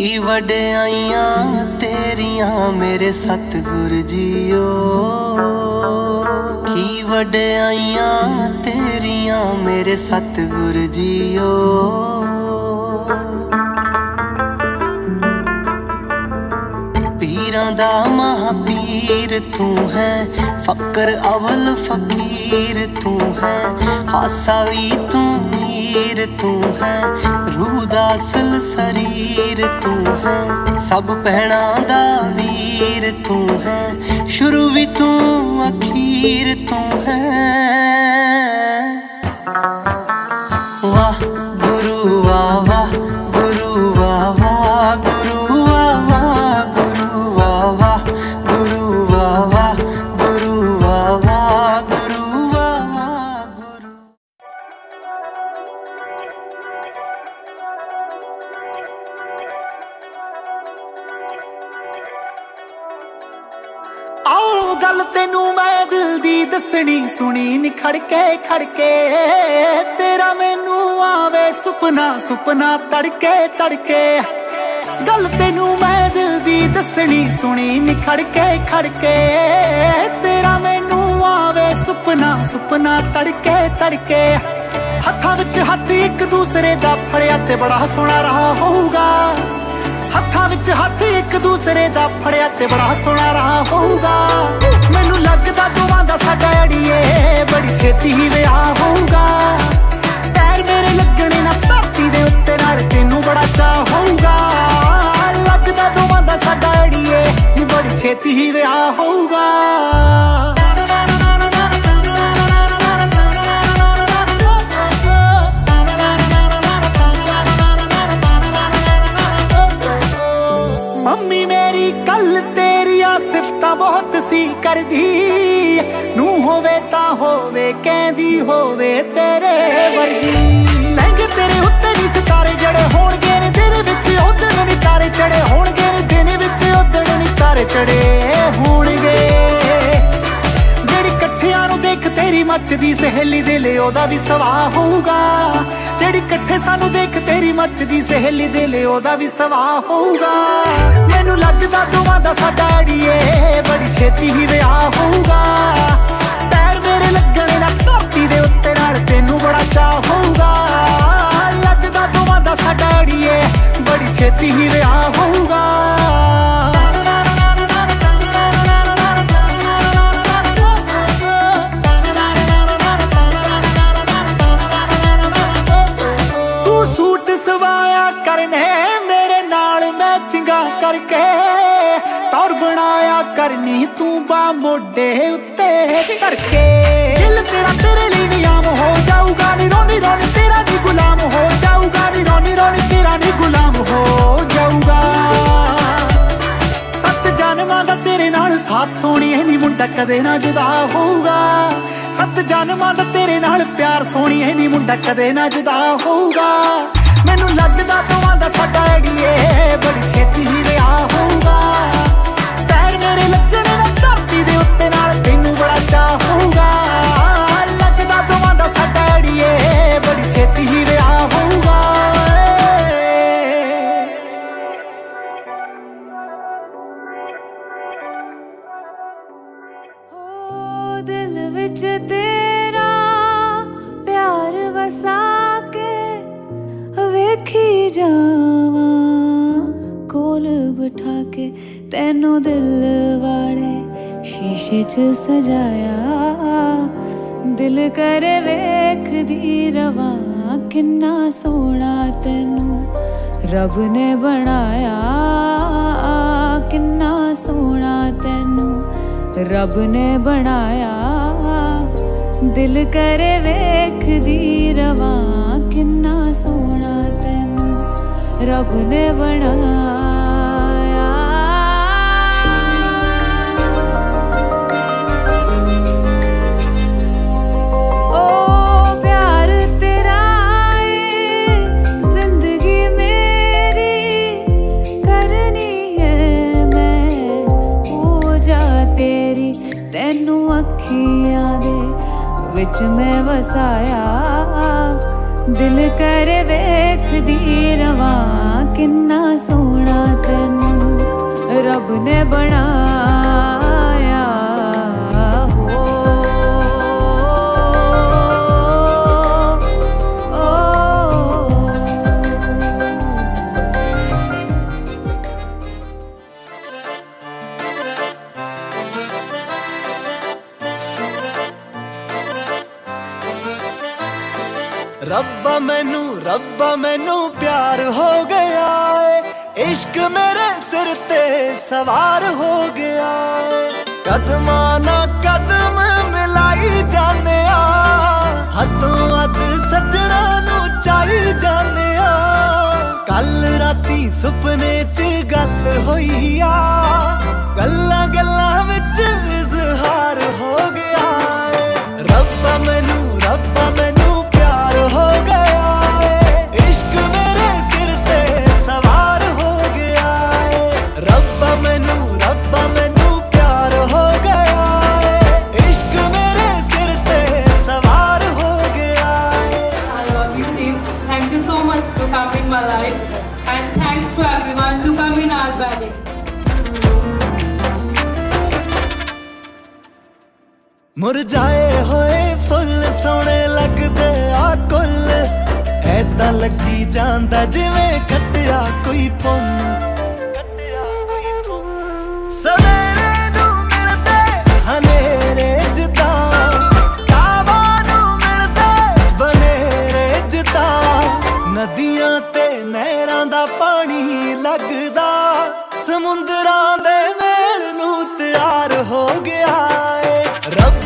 ਕੀ ਵਡਿਆਈਆਂ ਤੇਰੀਆਂ ਮੇਰੇ ਸਤਿਗੁਰ ਜੀਓ। ਕੀ ਵਡਿਆਈਆਂ ਤੇਰੀਆਂ ਮੇਰੇ ਸਤਿਗੁਰ ਜੀਓ। ਪੀਰਾਂ ਦਾ ਮਹਾਪੀਰ ਤੂੰ ਹੈ, ਫਕਰ ਅਵਲ ਫਕੀਰ ਤੂੰ ਹੈ, ਹਾਸਾ ਵੀ ਤੂੰ ਮੀਰ ਤੂੰ ਹੈ, ਰੂਹ ਦਾ ਅਸਲ ਸਰੀਰ ਤੂੰ ਹੈ, ਸਭ ਪਹਿਣਾ ਦਾ ਵੀਰ ਤੂੰ ਹੈ, ਸ਼ੁਰੂ ਵੀ ਤੂੰ ਅਖੀਰ ਤੂੰ ਹੈ। ਗੱਲ ਤੈਨੂੰ ਮੈਂ ਦਿਲ ਦੀ ਦੱਸਣੀ ਸੁਣੀ ਨਿਖੜ ਕੇ ਖੜਕੇ। ਤੇਰਾ ਮੈਨੂੰ ਆਵੇ ਸੁਪਨਾ ਸੁਪਨਾ ਤੜਕੇ ਤੜਕੇ। ਗੱਲ ਤੈਨੂੰ ਮੈਂ ਦਿਲ ਦੀ ਦੱਸਣੀ ਸੁਣੀ ਨਿਖੜ ਕੇ ਖੜ ਤੇਰਾ ਮੈਨੂੰ ਆਵੇ ਸੁਪਨਾ ਸੁਪਨਾ ਤੜਕੇ ਤੜਕੇ। ਹੱਥਾਂ ਵਿੱਚ ਹੱਥ ਇੱਕ ਦੂਸਰੇ ਦਾ ਫੜਿਆ ਤੇ ਬੜਾ ਸੋਹਣਾ ਰਹਾ ਹੋਊਗਾ। ਹੱਥਾਂ ਵਿੱਚ ਹੱਥ ਇੱਕ ਦੂਸਰੇ ਦਾ ਫੜਿਆ ਤੇ ਬੜਾ ਸੋਹਣਾ ਰਹਾ ਹੋਊਗਾ। ਮੈਨੂੰ ਲੱਗਦਾ ਦੋਵਾਂ ਦਾ ਸਾਡਾ ਅੜੀਏ ਬੜੀ ਛੇਤੀ ਹੀ ਵਿਆਹ ਹੋਊਗਾ। ਪੈਰ ਮੇਰੇ ਲੱਗਣੇ ਨਾ ਧਰਤੀ ਦੇ ਉੱਤੇ, ਨਾਲ ਤੈਨੂੰ ਬੜਾ ਚਾਹ ਹੋਊਗਾ। ਲੱਗਦਾ ਦੋਵਾਂ ਦਾ ਸਾਡਾ ਅੜੀਏ ਬੜੀ ਛੇਤੀ ਹੀ ਵਿਆਹ ਹੋਊਗਾ। ਕਰਦੀ। ਨੂੰ ਹੋਵੇ ਤਾਂ ਹੋਵੇ, ਕਹਿੰਦੀ ਹੋਵੇ ਤੇਰੇ ਵਰਗੀ। ਲਹਿੰਗੇ ਤੇਰੇ ਉੱਤੇ ਨਹੀਂ ਸਿਤਾਰੇ ਜੜੇ ਹੋਣਗੇ ਨੇ ਤੇਰੇ ਵਿੱਚ, ਉਦਣ ਨਹੀਂ ਤਾਰੇ ਚੜੇ ਹੋਣਗੇ ਨੇ ਦਿਨ ਵਿੱਚ, ਉਦਣ ਨਹੀਂ ਤਾਰੇ ਚੜੇ ਹੋਣਗੇ। ਜਿਹੜੀ ਇਕੱਠਿਆਂ ਨੂੰ ਦੇਖ ਤੇਰੀ ਮੱਚਦੀ ਸਹੇਲੀ ਦੇ ਲਈ ਉਹਦਾ ਵੀ ਸਵਾ ਹੋਊਗਾ। ਜਿਹੜੀ ਇਕੱਠੇ ਸਾਨੂੰ ਦੇਖ ਤੇਰੀ ਮੱਚਦੀ ਸਹੇਲੀ ਦੇ ਲਈ ਉਹਦਾ ਵੀ ਸਵਾਹ ਹੋਊਗਾ। ਦਾ ਸਾਡਾ ਅੜੀਏ, ਬੜੀ ਛੇਤੀ ਹੀ ਵਿਆਹ ਹੋਊਗਾ। ਪੈਰ ਮੇਰੇ ਲੱਗਣੇ ਨਾ ਧਰਤੀ ਦੇ ਉੱਤੇ ਨਾਲ ਤੈਨੂੰ ਬੜਾ ਚਾਹ ਹੋਊਗਾ। ਲੱਗਦਾ ਦੋਵਾਂ ਦਾ ਸਾਡਾ ਅੜੀਏ, ਬੜੀ ਛੇਤੀ ਹੀ ਵਿਆਹ ਹੋਊਗਾ। ਤੂੰ ਬਾ ਮੋਢੇ ਉੱਤੇ ਕਰਕੇ ਦਿਲ ਤੇਰਾ ਤੇਰੇ ਲਈ ਨਿਯਾਮ ਹੋ ਜਾਊਗਾ ਨੀ ਰੋਣੀ ਰੋਣੀ ਤੇਰਾ ਨੀ ਗੁਲਾਮ ਹੋ ਜਾਊਗਾ ਨੀ ਰੋਣੀ ਰੋਣੀ ਤੇਰਾ ਨੀ ਗੁਲਾਮ ਹੋ ਜਾਊਗਾ। ਸੱਤ ਜਨਮਾਂ ਦਾ ਤੇਰੇ ਨਾਲ ਸਾਥ ਸੋਣੀਏ ਨੀ ਮੁੰਡਾ ਕਦੇ ਨਾ ਜੁਦਾ ਹੋਊਗਾ। ਸੱਤ ਜਨਮਾਂ ਦਾ ਤੇਰੇ ਨਾਲ ਪਿਆਰ ਸੋਣੀਏ ਨੀ ਮੁੰਡਾ ਕਦੇ ਨਾ ਜੁਦਾ ਹੋਊਗਾ। ਮੈਨੂੰ ਲੱਗਦਾ ਦੋਵਾਂ ਦਾ ਸਾਡਾ ਅੜੀਏ ਬੜੀ ਛੇਤੀ ਹੀ ਵਿਆਹ ਹੋਊਗਾ। ਪੈਰ ਮੇਰੇ ਲੱਗਣੇ ਧਰਤੀ ਦੇ ਉੱਤੇ ਨਾਲ ਤੈਨੂੰ ਬੜਾ ਚਾਹ ਹੋਊਗਾ ਲੱਗਦਾ ਦੋਵਾਂ ਦਾ ਸਾਡਾ ਅੜੀਏ, ਬੜੀ ਛੇਤੀ ਹੀ ਵਿਆਹ ਹੋਊਗਾ। ਹੋ ਦਿਲ ਵਿੱਚ ਤੇਰਾ ਪਿਆਰ ਵਸਾ ਕੇ ਵੇਖੀ ਜਾਵਾਂ। ਬਿਠਾ ਕੇ ਤੈਨੂੰ ਦਿਲ ਵਾਲੇ ਸ਼ੀਸ਼ੇ 'ਚ ਸਜਾਇਆ। ਦਿਲ ਕਰੇ ਵੇਖਦੀ ਰਵਾ ਕਿੰਨਾ ਸੋਹਣਾ ਤੈਨੂੰ ਰੱਬ ਨੇ ਬਣਾਇਆ। ਕਿੰਨਾ ਸੋਹਣਾ ਤੈਨੂੰ ਰੱਬ ਨੇ ਬਣਾਇਆ। ਦਿਲ ਕਰੇ ਵੇਖਦੀ ਰਵਾਂ ਕਿੰਨਾ ਸੋਹਣਾ ਤੈਨੂੰ ਰੱਬ ਨੇ ਬਣਾਇਆ। ਮੈਂ ਤੈਨੂੰ ਅੱਖੀਆਂ ਦੇ ਵਿੱਚ ਮੈਂ ਵਸਾਇਆ। ਦਿਲ ਕਰ ਵੇਖਦੀ ਰਵਾਂ, ਕਿੰਨਾ ਸੋਹਣਾ ਤੈਨੂੰ ਰੱਬ ਨੇ ਬਣਾਇਆ। ਰੱਬਾ ਮੈਨੂੰ ਰੱਬਾ ਮੈਨੂੰ ਪਿਆਰ ਹੋ ਗਿਆ ਏ। ਇਸ਼ਕ ਮੇਰੇ ਸਿਰ ਤੇ ਸਵਾਰ ਹੋ ਗਿਆ ਏ। ਕਦਮਾਂ ਨਾ ਕਦਮ ਮਿਲਾਈ ਜਾਂਦੇ ਜਾਣਿਆ। ਹੱਥੋਂ ਹੱਥ ਸੱਜਣਾ ਨੂੰ ਚਾਈ ਜਾਣਿਆ। ਕੱਲ ਰਾਤੀ ਸੁਪਨੇ 'ਚ ਗੱਲ ਹੋਈ ਆ। ਗੱਲਾਂ ਗੱਲਾਂ ਵਿੱਚ ਇਜ਼ਹਾਰ ਹੋ ਗਿਆ ਏ। ਰੱਬਾ ਮੈਨੂੰ ਰੱਬਾ ਮੈਨੂੰ come in our wedding. ਮੁਰਝਾਏ ਹੋਏ ਫੁੱਲ ਸੋਹਣੇ ਲੱਗਦੇ ਆ ਕੁੱਲ ਐਦਾਂ ਲੱਗੀ ਜਾਂਦਾ ਜਿਵੇਂ ਕੱਟਿਆ ਕੋਈ ਪੁੰਨ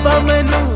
ਰੱਬਾ ਮੈਨੂੰ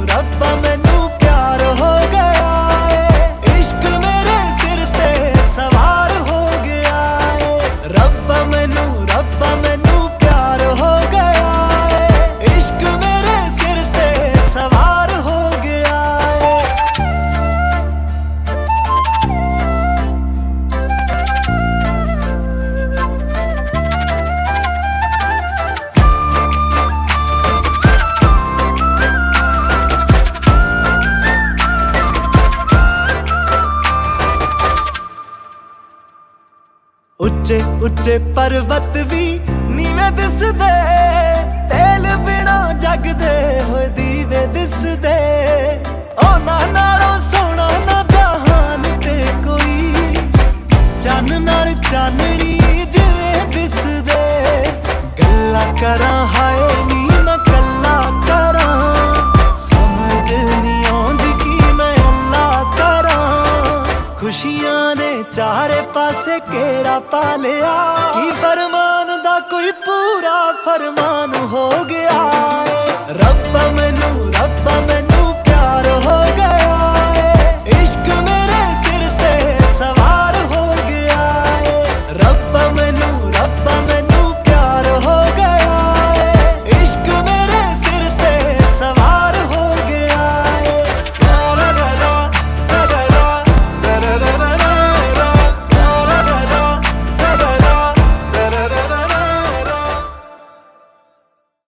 ਉੱਚੇ ਉੱਚੇ ਪਰਬਤ ਵੀ ਨੀਵੇਂ ਦਿਸਦੇ, ਤੇਲ ਬਿਨਾ ਜਗਦੇ ਹੋਏ ਦੀਵੇ ਦਿਸਦੇ। ਉਹਨਾਂ ਨਾਲੋਂ ਸੋਹਣਾ ਨਾ ਜਹਾਨ ਤੇ ਕੋਈ, ਚੰਨ ਨਾਲ ਚਾਨਣੀ ਜਿਵੇਂ ਦਿਸਦੇ। ਗੱਲਾਂ ਕਰਾਂ ਹਾਏ ਦਾ ਪਾ ਲਿਆ ਕੀ ਫਰਮਾਨ ਦਾ ਕੋਈ ਪੂਰਾ ਫਰਮਾਨ ਹੋ ਗਿਆ।